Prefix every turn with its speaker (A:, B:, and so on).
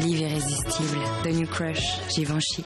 A: Live irrésistible. The New Crush, Givenchy.